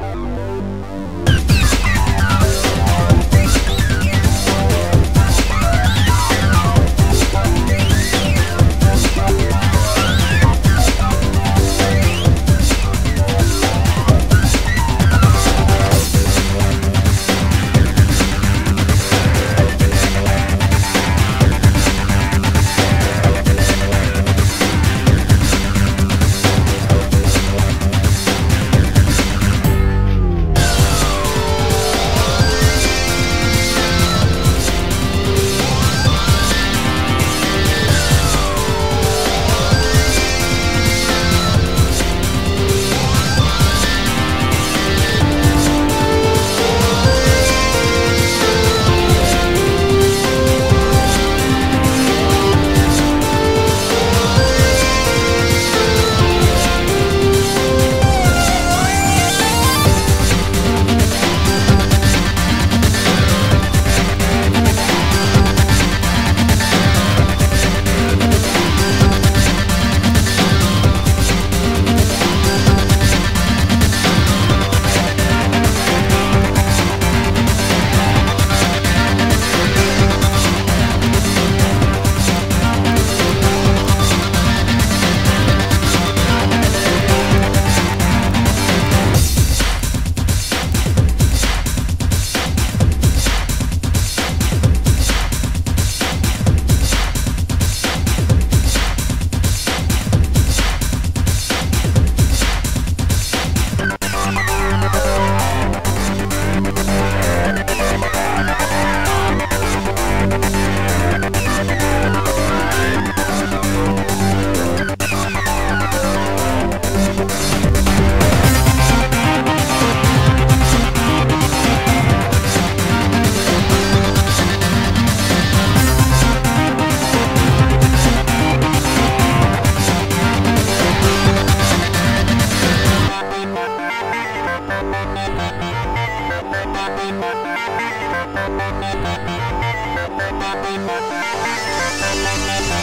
you Thank you.